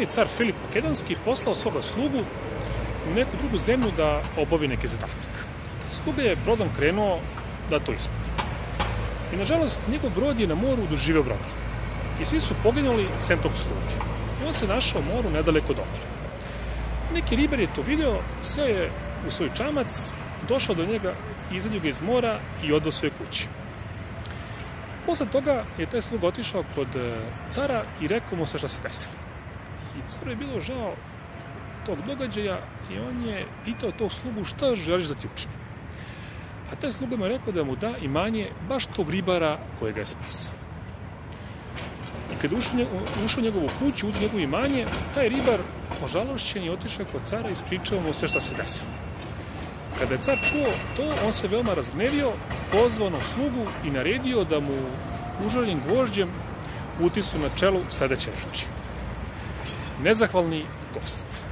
je car Filip Makedonski poslao svoga slugu u neku drugu zemlju da obavi neki zadatak. Sluga je brodom krenuo da to ispuni. I nažalost, njegov brod je na moru doživeo broda. I svi su poginuli sem tog sluge. I on se našao u moru nedaleko od obale. Neki ribar je to video, sve je u svoj čamac, došao do njega, izadio ga iz mora i odvao svoje kući. Posle toga je taj slug otišao kod e, cara i rekao mu sve šta se desilo. I caru je bilo žao tog događaja i on je pitao tog slugu šta želiš da ti učini. A taj sluga mu je rekao da mu da imanje baš tog ribara kojega je spasao. I kada ušao, ušao njegovu kuću, uzio njegovo imanje, taj ribar požalošćen je otišao kod cara i ispričao mu sve šta se desilo. Kada je car čuo to, on se veoma razgnevio, pozvao na slugu i naredio da mu užaljen gvožđem utisnu na čelu sledeće reči. Nie niezachwalni gost.